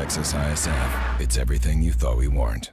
Lexus ISF. It's everything you thought we weren't.